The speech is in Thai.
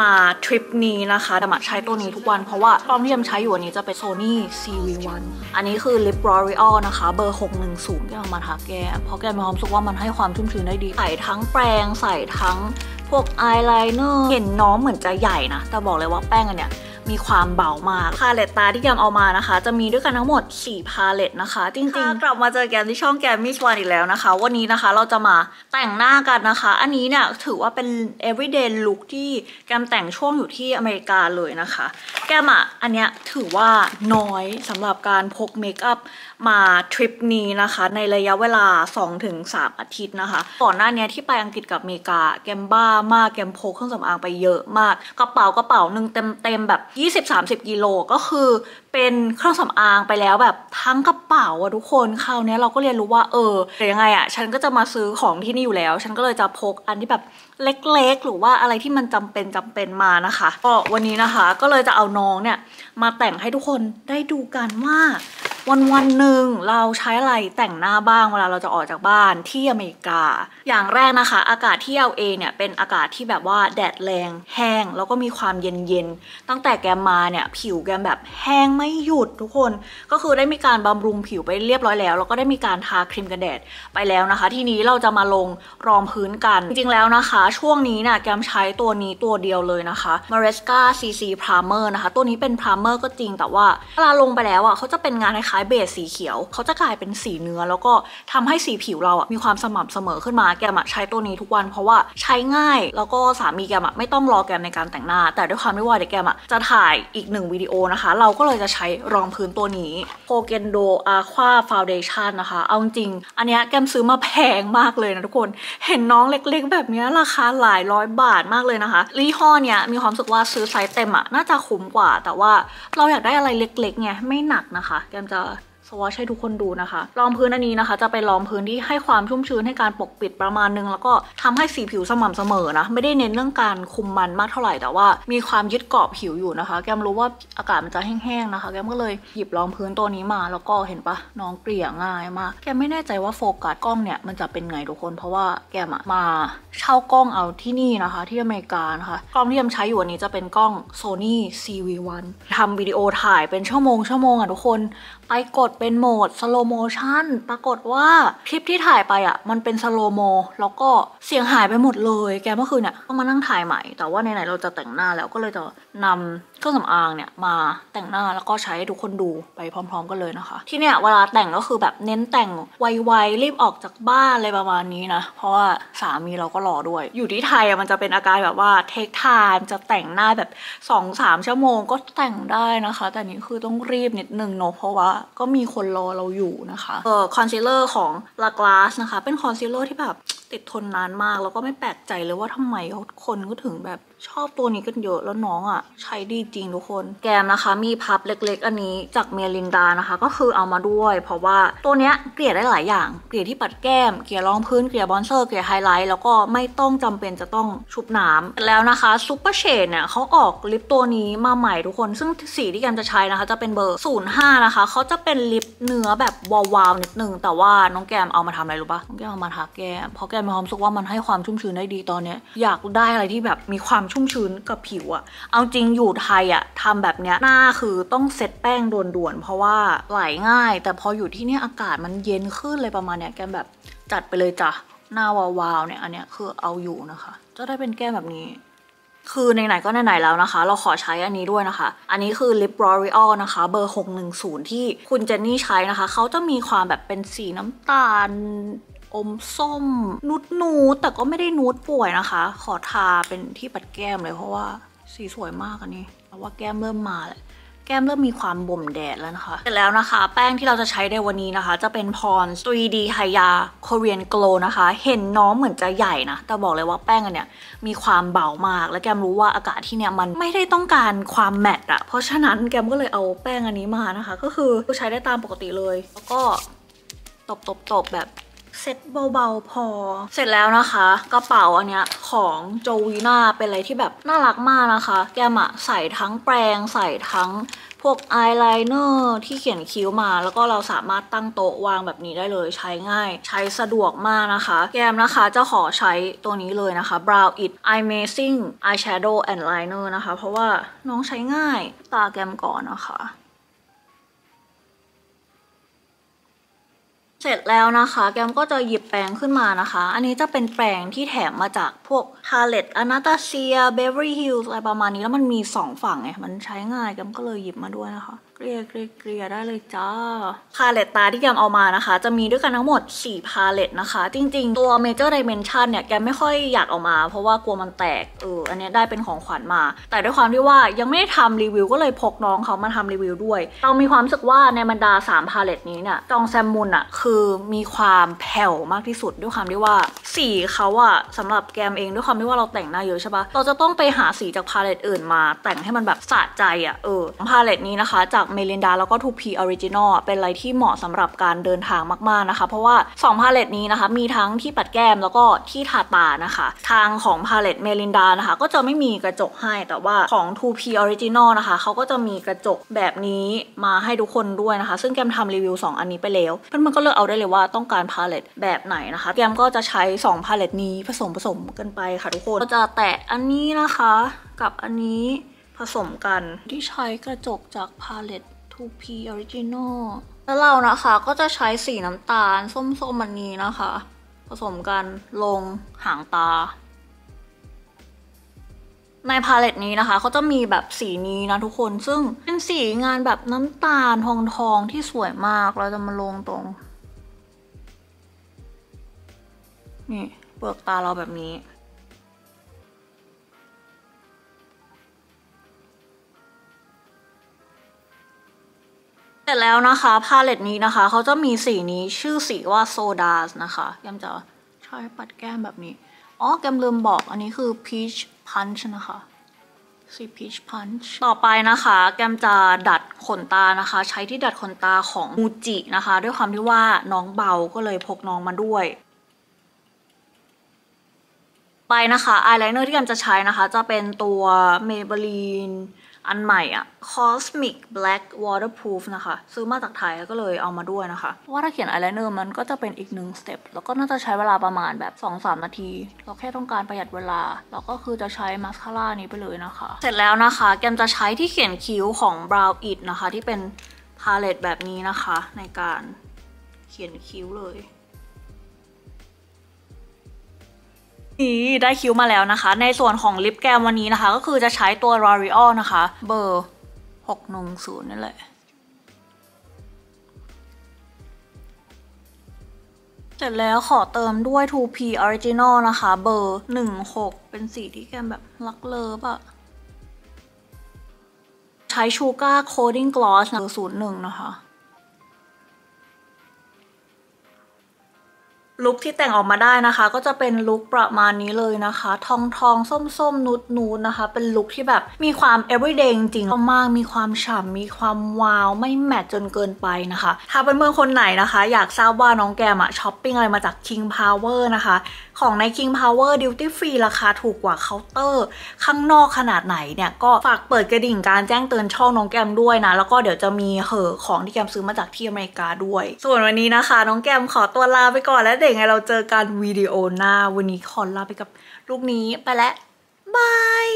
มาทริปนี้นะคะแต่มาใช้ตัวนี้ทุกวันเพราะว่าตอนที่แกมใช้อยู่อันนี้จะเป็น Sony CV1 อันนี้คือ Lip L'Oreal นะคะ เบอร์ 610ที่เอามาทาแก้มเพราะแก้มมีความรู้สึกว่ามันให้ความชุ่มชื้นได้ดี ใส่ทั้งแปรงใส่ทั้งพวกอายไลเนอร์เห็นน้องเหมือนจะใหญ่นะ แต่บอกเลยว่าแป้งอันเนี้ย มีความเบามากพาเลตตาที่แกมเอามานะคะ จะมีด้วยกันทั้งหมด 4 พาเลตนะคะ จริงๆ กลับมาเจอแกมที่ช่องแกมมิสวานอีกแล้วนะคะ วันนี้นะคะเราจะมาแต่งหน้ากันนะคะ อันนี้เนี่ยถือว่าเป็น everyday look ที่แกมแต่งช่วงอยู่ที่อเมริกาเลยนะคะ แกมอะอันเนี้ยถือว่าน้อยสำหรับการพกเมคอัพมาทริปนี้นะคะ ในระยะเวลา 2-3 อาทิตย์นะคะ ก่อนหน้านี้ที่ไปอังกฤษกับอเมริกา แกมบ้ามากแกมพกเครื่องสำอางไปเยอะมากกระเป๋ากระเป๋าหนึ่งเต็มๆแบบ20-30 กิโลก็คือเป็นเครื่องสำอางไปแล้วแบบทั้งกระเป๋าอะทุกคนคราวนี้เราก็เรียนรู้ว่าเออแต่ยวยังไงอะฉันก็จะมาซื้อของที่นี่อยู่แล้ว ฉันก็เลยจะพกอันที่แบบเล็กๆ หรือว่าอะไรที่มันจำเป็นจำเป็นมานะคะก็วันนี้นะคะ ก็เลยจะเอาน้องเนี่ยมาแต่งให้ทุกคนได้ดูกันว่า วันวันหนึ่งเราใช้อะไรแต่งหน้าบ้างเวลาเราจะออกจากบ้านที่อเมริกา อย่างแรกนะคะ อากาศที่ LA เอเนี่ยเป็นอากาศที่แบบว่าแดดแรงแห้ง แล้วก็มีความเย็นเย็นตั้งแต่แกมาเนี่ยผิวแกมแบบแห้งไม่หยุดทุกคน ก็คือได้มีการบำรุงผิวไปเรียบร้อยแล้ว แล้วก็ได้มีการทาครีมกันแดดไปแล้วนะคะ ทีนี้เราจะมาลงรองพื้นกัน จริงๆแล้วนะคะ ช่วงนี้เนี่ยแกมใช้ตัวนี้ตัวเดียวเลยนะคะ Maresca CC Primer นะคะ ตัวนี้เป็น Primer ก็จริงแต่ว่าเวลาลงไปแล้วอะเขาจะเป็นงานคล้ายๆเบสสีเขียว เขาจะกลายเป็นสีเนื้อ แล้วก็ทำให้สีผิวเราอะมีความสม่ำเสมอขึ้นมาแกมอะใช้ตัวนี้ทุกวัน เพราะว่าใช้ง่ายแล้วก็สามีแกมอะไม่ต้องรอแกมในการแต่งหน้า แต่ด้วยความที่ว่าเดี๋ยวแกมอะจะถ่ายอีกหนึ่งวิดีโอนะคะ เราก็เลยจะใช้รองพื้นตัวนี้ p o g e n d o Aqua Foundation นะคะ เอาจริง อันเนี้ยแกมซื้อมาแพงมากเลยนะทุกคน เห็นน้องเล็กๆ แบบนี้ราคาหลายร้อยบาทมากเลยนะคะยี่ห้อเนี้ยมีความรู้สึกว่าซื้อไซส์เต็มอะน่าจะคุ้มกว่า แต่ว่าเราอยากได้อะไรเล็กๆไงไม่หนักนะคะแกมจะ สวอชให้ทุกคนดูนะคะรองพื้นอันนี้นะคะ จะเป็นรองพื้นที่ให้ความชุ่มชื้นให้การปกปิดประมาณนึง แล้วก็ทำให้สีผิวสม่ำเสมอนะ ไม่ได้เน้นเรื่องการคุมมันมากเท่าไหร่แต่ว่า มีความยึดเกาะผิวอยู่นะคะ แกมรู้ว่าอากาศมันจะแห้งๆนะคะ แกมก็เลยหยิบรองพื้นตัวนี้มาแล้วก็เห็นปะน้องเกลี่ยง่ายมากแกมไม่แน่ใจว่าโฟกัสกล้องเนี่ยมันจะเป็นไงทุกคน เพราะว่าแกมมาเช่ากล้องเอาที่นี่นะคะ ที่อเมริกานะคะกล้องที่แกมใช้อยู่อันนี้จะเป็นกล้อง Sony CV1 ทำวิดีโอถ่ายเป็นชั่วโมงชั่วโมงอะทุกคนไปกดเป็นโหมด slow motion ปรากฏว่าคลิปที่ถ่ายไปอะ มันเป็น slow mo แล้วก็เสียงหายไปหมดเลย แกเมื่อคืนเนี่ยต้องมานั่งถ่ายใหม่ แต่ว่าไหนๆเราจะแต่งหน้าแล้วก็เลยจะนำเครื่องสำอางเนี่ยมาแต่งหน้าแล้วก็ใช้ให้ทุกคนดูไปพร้อม ๆ กันเลยนะคะ ที่เนี่ยเวลาแต่งก็คือแบบเน้นแต่งไวๆรีบออกจากบ้านอะไรประมาณนี้นะ เพราะว่าสามีเราก็รอด้วย อยู่ที่ไทยอะมันจะเป็นอาการแบบว่าเทคไทม์จะแต่งหน้าแบบ2-3ชั่วโมงก็แต่งได้นะคะ แต่นี่คือต้องรีบนิดนึงเนอะเพราะว่าก็มีคนรอเราอยู่นะคะเออคอนซีลเลอร์ของ La Glace นะคะ เป็นคอนซีลเลอร์ที่แบบ ติดทนนานมากแล้วก็ไม่แปลกใจเลยว่าทำไมคนก็ถึงแบบชอบตัวนี้กันเยอะแล้วน้องอะ่ะ ใช้ดีจริงทุกคน แกมนะคะ มีพัฟเล็กๆ อันนี้จากเมลินดานะคะ ก็คือเอามาด้วย เพราะว่าตัวเนี้ยเกลี่ยได้หลายอย่าง เกลี่ยที่ปัดแก้ม เกลี่ยรองพื้น เกลี่ย bronzer เกลี่ยไฮไลท์ แล้วก็ไม่ต้องจำเป็นจะต้องชุบน้ำแล้วนะคะซูเปอร์เชดเนี่ยเขาออกลิปตัวนี้มาใหม่ทุกคน ซึ่งสีที่แกมจะใช้นะคะ จะเป็นเบอร์ 05 นะคะเขาจะเป็นลิปเนื้อแบบวาวๆนิดนึงแต่ว่าน้องแกมเอามาทำอะไรรู้ปะน้องแกมเอามาทาแก้มเพราะแกมมีความรู้สึกว่ามันให้ความชุ่มชื้นได้ดีตอนเนี้ยอยากได้อะไรที่แบบมีความชุ่มชื้นกับผิวอะเอาจริงอยู่ไทยอะทำแบบเนี้ยหน้าคือต้องเซ็ตแป้งด่วนๆเพราะว่าไหลง่าย แต่พออยู่ที่นี่อากาศมันเย็นขึ้นเลยประมาณเนี้ยแกมแบบจัดไปเลยจ้ะหน้าวาวๆเนี่ยอันเนี้ยคือเอาอยู่นะคะ จะได้เป็นแก้มแบบนี้คือไหนๆก็ไหนๆแล้วนะคะ เราขอใช้อันนี้ด้วยนะคะ อันนี้คือ Lip L'Oreal นะคะ เบอร์ 610 ที่คุณเจนนี่ใช้นะคะ เขาจะมีความแบบเป็นสีน้ำตาล อมส้ม นุดนูดแต่ก็ไม่ได้นูดป่วยนะคะ ขอทาเป็นที่ปัดแก้มเลยเพราะว่าสีสวยมากอันนี้เพราะว่าแก้มเริ่มมาแล้วแก้มเริ่มมีความบ่มแดดแล้วนะคะเสร็จแล้วนะคะ แป้งที่เราจะใช้ในวันนี้นะคะ จะเป็น Pond's 3D Haya Korean Glow นะคะ เห็นน้องเหมือนจะใหญ่นะ แต่บอกเลยว่าแป้งอันเนี้ยมีความเบามาก และแกมรู้ว่าอากาศที่เนี่ยมันไม่ได้ต้องการความ matte อะเพราะฉะนั้นแกมก็เลยเอาแป้งอันนี้มานะคะ ก็คือใช้ได้ตามปกติเลย แล้วก็ตบๆๆแบบ เซ็ตเบาๆพอ เสร็จแล้วนะคะ กระเป๋าอันเนี้ยของโจวีนาเป็นอะไรที่แบบน่ารักมากนะคะ แกมอะใส่ทั้งแปรงใส่ทั้งพวกอายไลเนอร์ที่เขียนคิ้วมา แล้วก็เราสามารถตั้งโต๊ะวางแบบนี้ได้เลยใช้ง่าย ใช้สะดวกมากนะคะ แกมนะคะจะขอใช้ตัวนี้เลยนะคะ Brow It Amazing Eyeshadow and Liner นะคะ เพราะว่าน้องใช้ง่ายตาแกมก่อนนะคะ เสร็จแล้วนะคะ แกมก็จะหยิบแปรงขึ้นมานะคะ อันนี้จะเป็นแปรงที่แถมมาจากพวก Palette Anastasia Beverly Hills อะไรประมาณนี้แล้วมันมี 2 ฝั่งไงมันใช้ง่ายแกมก็เลยหยิบมาด้วยนะคะ กลี่ยเกลี่ยเกลี่ยได้เลยจ้า พาเลตตาที่แกมเอามานะคะ จะมีด้วยกันทั้งหมด 4 พาเลตนะคะ จริง ๆ ตัว Major Dimension เนี่ย แกมไม่ค่อยอยากเอามา เพราะว่ากลัวมันแตก เออ อันนี้ได้เป็นของขวัญมา แต่ด้วยความที่ว่ายังไม่ได้ทำรีวิว ก็เลยพกน้องเขามาทำรีวิวด้วย เรามีความรู้สึกว่าในบรรดา 3 พาเลตนี้เนี่ย จองแซมมุลอะคือมีความแผ่วมากที่สุดด้วยความที่ว่าสีเขาอะสำหรับแกมเองด้วยความที่ว่าเราแต่งหน้าเยอะใช่ปะเราจะต้องไปหาสีจากพาเลตอื่นมา แต่งให้มันแบบสะใจอะเออ พาเลตนี้นะคะจากเมลินดาแล้วก็ 2P Original อะเป็นอะไรที่เหมาะสำหรับการเดินทางมากๆนะคะ เพราะว่า 2 พาเลตนี้นะคะ มีทั้งที่ปัดแก้มแล้วก็ที่ทาตานะคะ ทางของพาเลตเมลินดานะคะ ก็จะไม่มีกระจกให้แต่ว่าของ 2P Original นะคะเขาก็จะมีกระจกแบบนี้มาให้ทุกคนด้วยนะคะ ซึ่งแกมทำรีวิว 2 อันนี้ไปแล้วเพื่อนๆก็เลือกเอาได้เลยว่าต้องการพาเลตแบบไหนนะคะ แกมก็จะใช้ 2 พาเลตนี้ผสมผสมกันไปค่ะทุกคนก็จะแตะอันนี้นะคะ กับอันนี้ ผสมกันที่ใช้กระจกจากพาเลต 2P Original แล้วเรานะคะก็จะใช้สีน้ำตาล ส้มๆมันนี้นะคะ ผสมกันลงหางตา ในพาเลตนี้นะคะเขาจะมีแบบสีนี้นะทุกคนซึ่งเป็นสีงานแบบน้ำตาลทองทองๆที่สวยมากเราจะมาลงตรง นี่เปลือกตาเราแบบนี้ เสร็จแล้วนะคะพาเลตนี้นะคะเขาจะมีสีนี้ชื่อสีว่าโซดาสนะคะแกมจะใช้ปัดแก้มแบบนี้อ๋อแกมลืมบอกอันนี้คือ peach punch นะคะสี peach punch ต่อไปนะคะ แกมจะดัดขนตานะคะ ใช้ที่ดัดขนตาของมูจินะคะ ด้วยความที่ว่าน้องเบาก็เลยพกน้องมาด้วย ไปนะคะอายไลเนอร์ที่แกมจะใช้นะคะ จะเป็นตัว Maybelline อันใหม่อะ Cosmic Black Waterproof นะคะ ซื้อมาจากไทยก็เลยเอามาด้วยนะคะ เพราะว่าถ้าเขียนอายไลเนอร์มันก็จะเป็นอีกหนึ่ง step แล้วก็น่าจะใช้เวลาประมาณแบบ 2-3 นาที เราแค่ต้องการประหยัดเวลา เราก็คือจะใช้มาสคาร่านี้ไปเลยนะคะ เสร็จแล้วนะคะ แกมจะใช้ที่เขียนคิ้วของ Brow It นะคะ ที่เป็นพาเลตแบบนี้นะคะ ในการเขียนคิ้วเลย นี่ได้คิ้วมาแล้วนะคะ ในส่วนของลิปแกมวันนี้นะคะ ก็คือจะใช้ตัว L'Oreal นะคะ เบอร์610นี่แหละเสร็จแล้วขอเติมด้วย 2P Original นะคะ เบอร์ 16 เป็นสีที่แกมแบบรักเลิฟอะใช้ Sugar Coating Gloss นะเบอร์01นะคะ ลุคที่แต่งออกมาได้นะคะ ก็จะเป็นลุคประมาณนี้เลยนะคะ ทองทองส้มส้ม nude nude นะคะ เป็นลุคที่แบบมีความ everyday จริงมากมีความฉ่ำมีความว้าวไม่ matte จนเกินไปนะคะ ถ้าเป็นเพื่อนคนไหนนะคะ อยากทราบว่าน้องแกมอะช้อปปิ้งอะไรมาจาก King Power นะคะ ของใน King Power Duty Free ราคาถูกกว่าเคาน์เตอร์ ข้างนอกขนาดไหนเนี่ยก็ฝากเปิดกระดิ่งการแจ้งเตือนช่องน้องแกมด้วยนะ แล้วก็เดี๋ยวจะมีเหอของที่แกมซื้อมาจากที่อเมริกาด้วย ส่วนวันนี้นะคะ น้องแกมขอตัวลาไปก่อนแล้วเดี๋ยวไงเราเจอกันวิดีโอหน้าวันนี้ขอลาไปกับลูกนี้ไปแล้วบาย